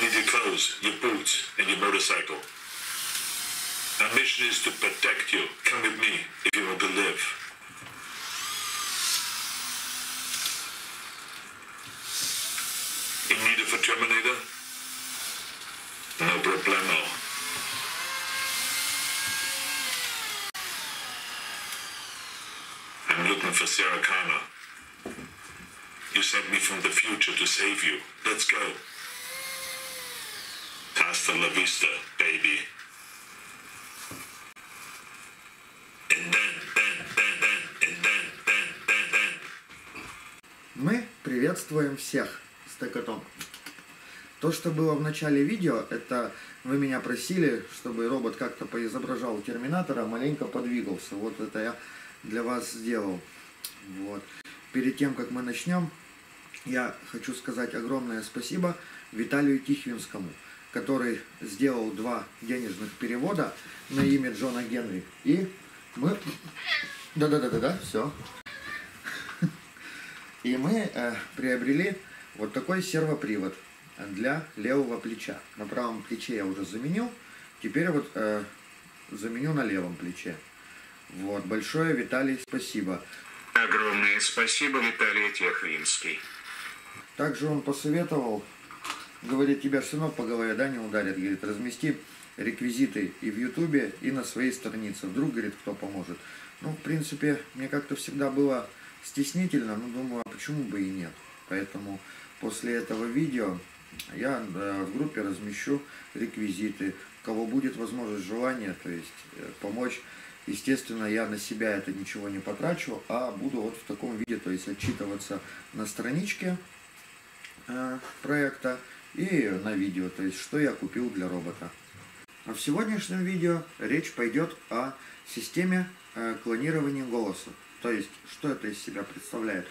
Need your clothes, your boots, and your motorcycle. Our mission is to protect you. Come with me if you want to live. In need of a Terminator? No problemo. I'm looking for Sarah Connor. You sent me from the future to save you. Let's go. Hasta la vista, baby. Мы приветствуем всех с Текотом. То, что было в начале видео, это вы меня просили, чтобы робот как-то поизображал Терминатора, маленько подвигался. Вот это я для вас сделал. Вот. Перед тем, как мы начнем, я хочу сказать огромное спасибо Виталию Тихвинскому, который сделал два денежных перевода на имя Джона Генри. И мы... Да-да-да-да-да, все. И мы э, приобрели вот такой сервопривод для левого плеча. На правом плече я уже заменил, теперь вот э, заменю на левом плече. Вот, большое, Виталий, спасибо. Огромное спасибо, Виталий Техвинский. Также он посоветовал, говорит, тебя равно по голове, да, не ударит, говорит, размести реквизиты и в Ютубе, и на своей странице. Вдруг, говорит, кто поможет. Ну, в принципе, мне как-то всегда было стеснительно, но думаю, а почему бы и нет. Поэтому после этого видео я э, в группе размещу реквизиты. У кого будет возможность, желание, то есть э, помочь. Естественно, я на себя это ничего не потрачу, а буду вот в таком виде, то есть отчитываться на страничке э, проекта и на видео, то есть что я купил для робота. А в сегодняшнем видео речь пойдет о системе э, клонирования голоса. То есть, что это из себя представляет?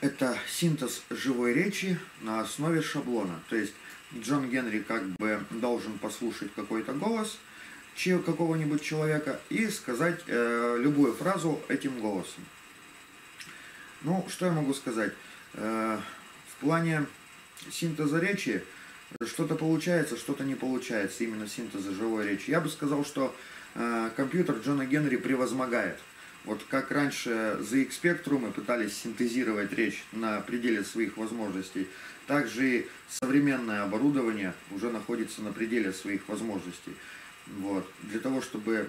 Это синтез живой речи на основе шаблона. То есть, Джон Генри как бы должен послушать какой-то голос какого-нибудь человека и сказать э, любую фразу этим голосом. Ну, что я могу сказать? Э, в плане синтеза речи что-то получается, что-то не получается, именно синтеза живой речи. Я бы сказал, что э, компьютер Джона Генри превозмогает. Вот как раньше ZX Spectrum пытались синтезировать речь на пределе своих возможностей, так же и современное оборудование уже находится на пределе своих возможностей. Вот. Для того, чтобы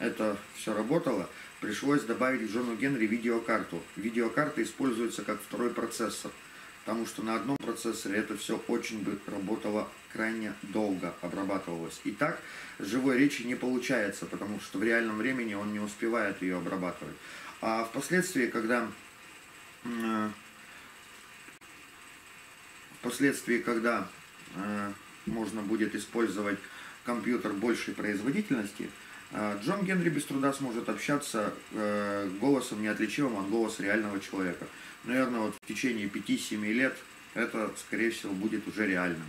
это все работало, пришлось добавить Джону Генри видеокарту. Видеокарта используется как второй процессор, потому что на одном процессоре это все очень бы работало крайне долго, обрабатывалось. И так живой речи не получается, потому что в реальном времени он не успевает ее обрабатывать. А впоследствии, когда м, впоследствии, когда э, можно будет использовать компьютер большей производительности, э, Джон Генри без труда сможет общаться э, голосом неотличимым от голоса реального человека. Наверное, вот в течение 5-7 лет это, скорее всего, будет уже реальным.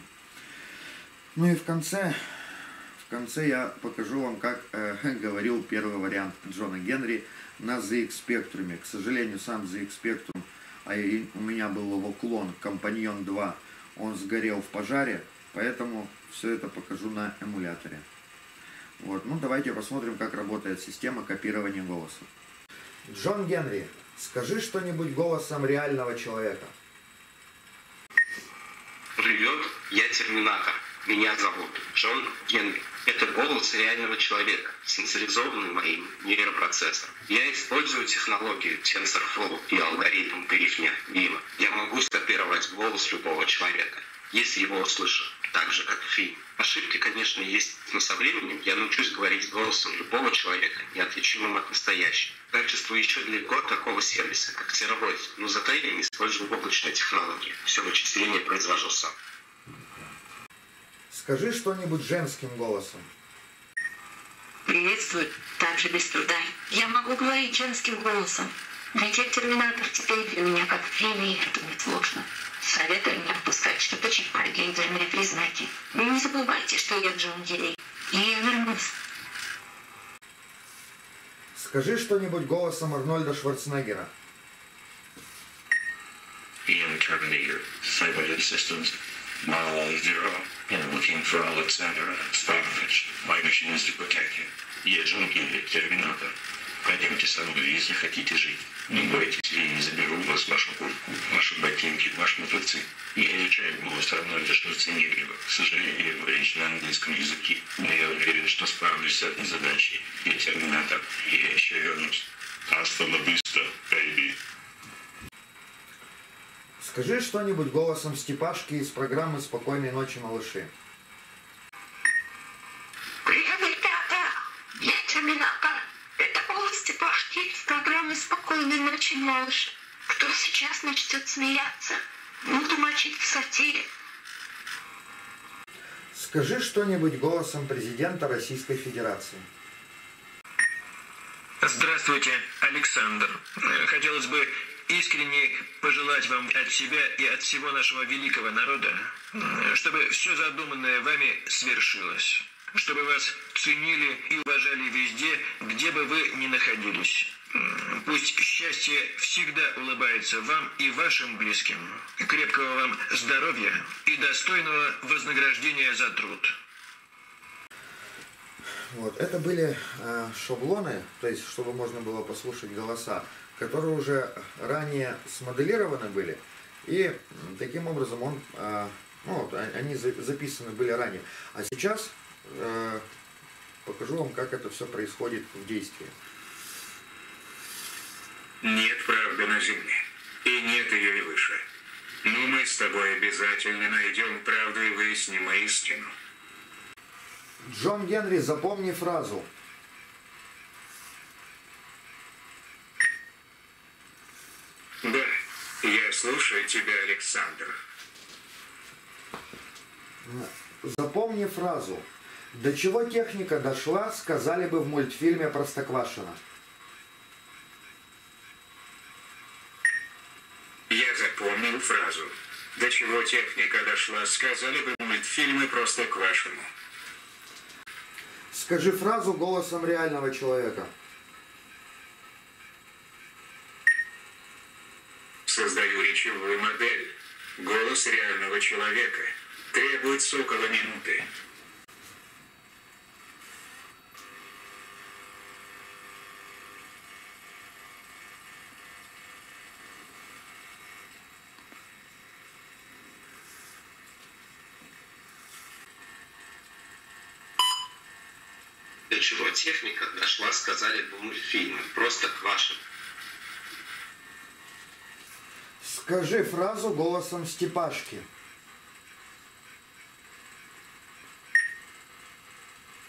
Ну и в конце, в конце я покажу вам, как э, говорил первый вариант Джона Генри на ZX Spectrum. К сожалению, сам ZX Spectrum, а у меня был его клон Компаньон 2, он сгорел в пожаре, поэтому все это покажу на эмуляторе. Вот, ну давайте посмотрим, как работает система копирования голоса. Джон Генри, скажи что-нибудь голосом реального человека. Привет, я Терминатор. Меня зовут Джон Генри. Это голос реального человека, сенсоризованный моим нейропроцессором. Я использую технологию TensorFlow и алгоритм Грифня Вима. Я могу скопировать голос любого человека, если его услышу, так же, как фильм. Ошибки, конечно, есть, но со временем я научусь говорить голосом любого человека, неотличимым от настоящего. Качество еще далеко от такого сервиса, как Teravoice, но зато я не использую облачные технологии. Все вычисления произвожу сам. Скажи что-нибудь женским голосом. Приветствую, также без труда. Я могу говорить женским голосом. Найти терминатор теперь для меня как и это будет сложно. Советую не отпускать, что очень многие для меня признаки. Но не забывайте, что я Джон Герри. И я вернусь. Скажи что-нибудь голосом Арнольда Шварценеггера. Terminator, Cyber Systems, Mile Zero, and looking for Alexander Stavrovich. My mission is to protect him. Я Джон Генри, Терминатор. Пойдемте со мной, если хотите жить. Не бойтесь, я не заберу у вас вашу куртку, ваши ботинки, ваш мотоцикл. Я изучаю голос Арнольда Шварценеггера. К сожалению, говорю лишь на английском языке. Но я уверен, что справлюсь с этой задачей. Я терминатор, и я еще вернусь. La vista, baby. Скажи что-нибудь голосом Степашки из программы «Спокойной ночи, малыши». Привет, ребята! Я Терминатор. Это голос Степашки из программы «Спокойной ночи, малыш». Кто сейчас начнет смеяться? Буду мочить в сортире. Скажи что-нибудь голосом президента Российской Федерации. Здравствуйте, Александр. Хотелось бы искренне пожелать вам от себя и от всего нашего великого народа, чтобы все задуманное вами свершилось. Чтобы вас ценили и уважали везде, где бы вы ни находились. Пусть счастье всегда улыбается вам и вашим близким. Крепкого вам здоровья и достойного вознаграждения за труд. Вот. Это были э, шаблоны, то есть чтобы можно было послушать голоса, которые уже ранее смоделированы были. И таким образом он, э, ну, вот, а- они за- записаны были ранее. А сейчас покажу вам, как это все происходит в действии. Нет правды на земле. И нет ее и выше. Но мы с тобой обязательно найдем правду и выясним истину. Джон Генри, запомни фразу. Да, я слушаю тебя, Александр. Запомни фразу. До чего техника дошла, сказали бы в мультфильме Простоквашино. Я запомнил фразу. До чего техника дошла, сказали бы мультфильмы просто к вашему. Скажи фразу голосом реального человека. Создаю речевую модель. Голос реального человека. Требуется около минуты. До чего техника дошла, сказали бы мультфильмы. Просто к вашим. Скажи фразу голосом Степашки.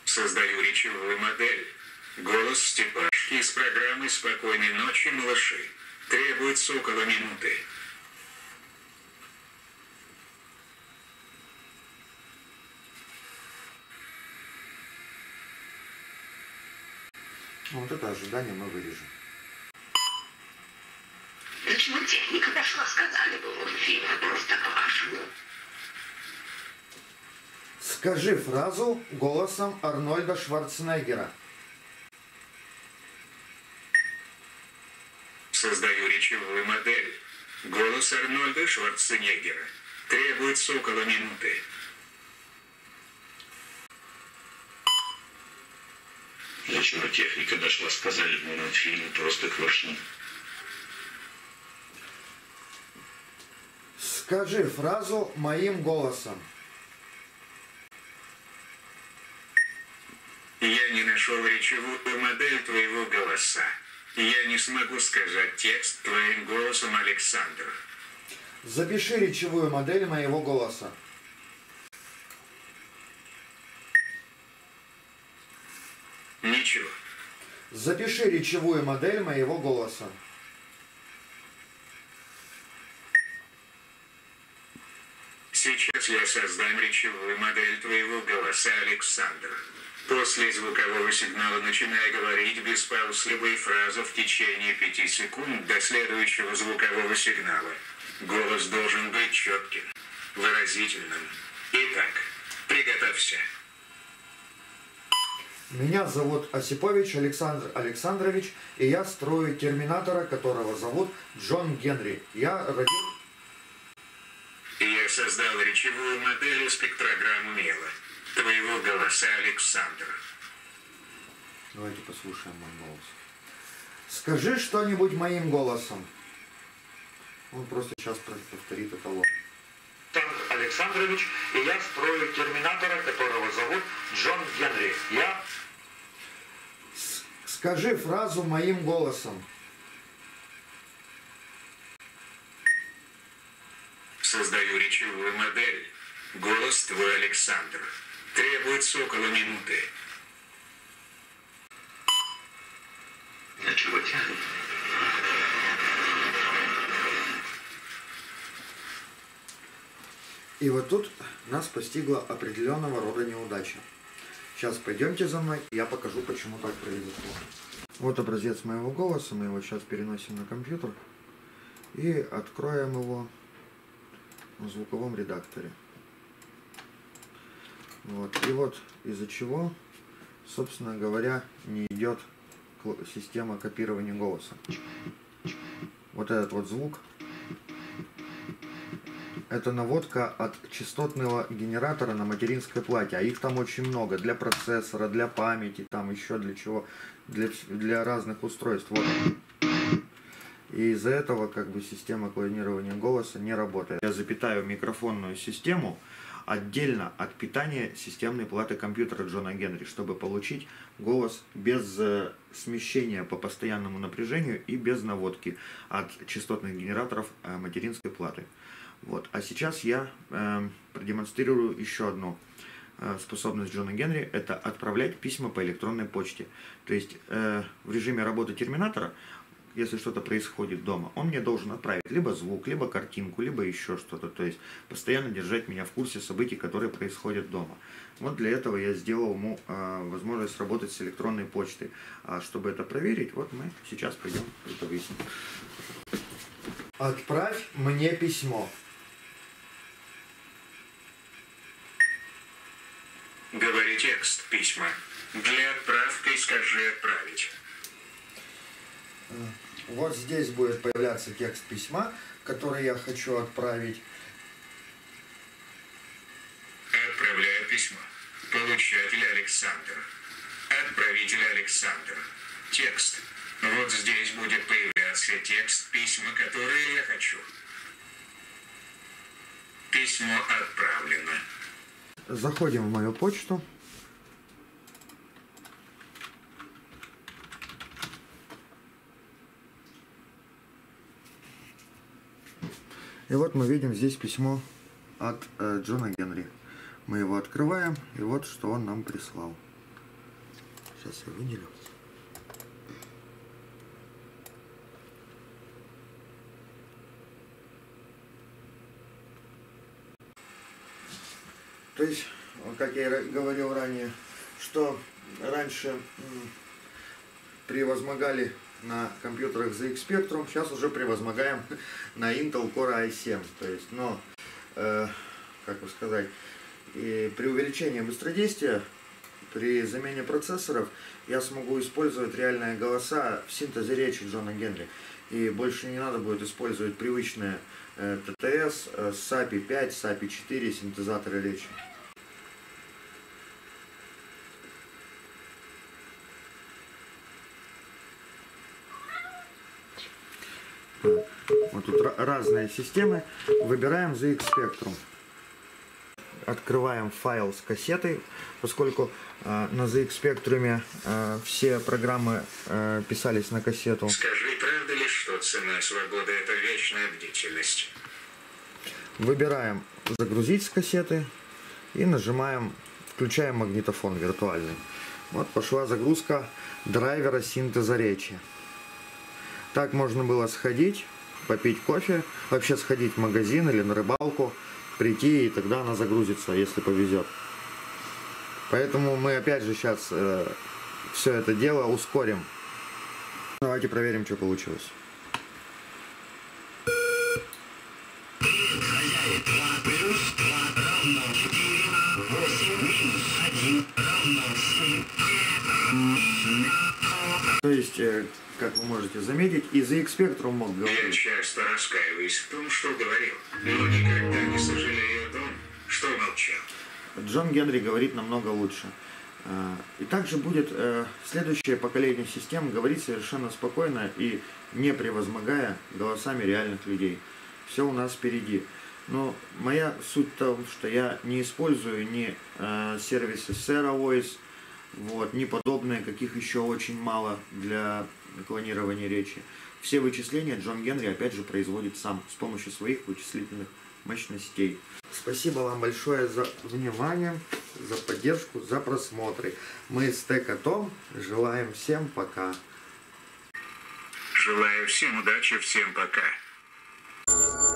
Создаю речевую модель. Голос Степашки из программы «Спокойной ночи, малыши». Требуется около минуты. Вот это ожидание мы вырежем. До чего техника дошла, сказали бы мультфильмы просто к вашему. Скажи фразу голосом Арнольда Шварценеггера. Создаю речевую модель. Голос Арнольда Шварценеггера. Требуется около минуты. До чего техника дошла, сказали бы мультфильмы просто к. Скажи фразу моим голосом. Я не нашел речевую модель твоего голоса. Я не смогу сказать текст твоим голосом, Александр. Запиши речевую модель моего голоса. Ничего. Запиши речевую модель моего голоса. Сейчас я создам речевую модель твоего голоса, Александр. После звукового сигнала начинай говорить без пауз любые фразы в течение пяти секунд до следующего звукового сигнала. Голос должен быть четким, выразительным. Итак, приготовься. Меня зовут Осипович Александр Александрович, и я строю терминатора, которого зовут Джон Генри. Я родил... Я создал речевую модель и спектрограмму мела. Твоего голоса, Александр. Давайте послушаем мой голос. Скажи что-нибудь моим голосом. Он просто сейчас повторит эталон. Александр Александрович, и я строю терминатора, которого зовут Джон Генри. Я Скажи фразу моим голосом. Создаю речевую модель. Голос твой, Александр. Требуется около минуты. Для чего тянет? И вот тут нас постигла определенного рода неудача. Сейчас пойдемте за мной, я покажу, почему так произошло. Вот образец моего голоса, мы его сейчас переносим на компьютер и откроем его в звуковом редакторе. Вот. И вот из-за чего, собственно говоря, не идет система копирования голоса. Вот этот вот звук это наводка от частотного генератора на материнской плате, а их там очень много для процессора, для памяти, там еще для чего, для, для разных устройств. Вот. И из-за этого как бы система клонирования голоса не работает. Я запитаю микрофонную систему отдельно от питания системной платы компьютера Джона Генри, чтобы получить голос без э, смещения по постоянному напряжению и без наводки от частотных генераторов э, материнской платы. Вот. А сейчас я эм, продемонстрирую еще одну э, способность Джона Генри. Это отправлять письма по электронной почте. То есть э, в режиме работы терминатора, если что-то происходит дома, он мне должен отправить либо звук, либо картинку, либо еще что-то. То есть постоянно держать меня в курсе событий, которые происходят дома. Вот для этого я сделал ему э, возможность работать с электронной почтой. А чтобы это проверить, вот мы сейчас пойдем это выясним. Отправь мне письмо. Текст письма. Для отправки скажи отправить. Вот здесь будет появляться текст письма, который я хочу отправить. Отправляю письмо. Получатель Александр. Отправитель Александр. Текст. Вот здесь будет появляться текст письма, которые я хочу. Письмо отправлено. Заходим в мою почту. И вот мы видим здесь письмо от э, Джона Генри. Мы его открываем, и вот что он нам прислал. Сейчас я выделю. То есть, как я и говорил ранее, что раньше превозмогали на компьютерах ZX Spectrum, сейчас уже превозмогаем на Intel Core i7. То есть, но, э, как бы сказать, и при увеличении быстродействия, при замене процессоров, я смогу использовать реальные голоса в синтезе речи Джона Генри. И больше не надо будет использовать привычные э, ТТС, э, SAPI 5, SAPI 4 синтезаторы речи. Вот тут разные системы. Выбираем ZX Spectrum. Открываем файл с кассетой, поскольку э, на ZX Spectrum э, все программы э, писались на кассету. Скажи, правда ли, что цена свободы – это вечная бдительность? Выбираем загрузить с кассеты и нажимаем, включаем магнитофон виртуальный. Вот пошла загрузка драйвера синтеза речи. Так можно было сходить, попить кофе, вообще сходить в магазин или на рыбалку, прийти, и тогда она загрузится, если повезет. Поэтому мы опять же сейчас все это дело ускорим. Давайте проверим, что получилось. То есть, э, как вы можете заметить, и за X-Spectrum мог Я говорить. часто раскаиваюсь в том, что говорил, но никогда не сожалею о том, что молчал. Джон Генри говорит намного лучше. А, И также будет э, следующее поколение систем говорить совершенно спокойно и не превозмогая голосами реальных людей. Все у нас впереди. Но моя суть в том, что я не использую ни э, сервисы Sera Voice, вот, ни подобные, каких еще очень мало для клонирования речи. Все вычисления Джон Генри опять же производит сам с помощью своих вычислительных мощностей. Спасибо вам большое за внимание, за поддержку, за просмотры. Мы с Текотом желаем всем пока. Желаю всем удачи, всем пока.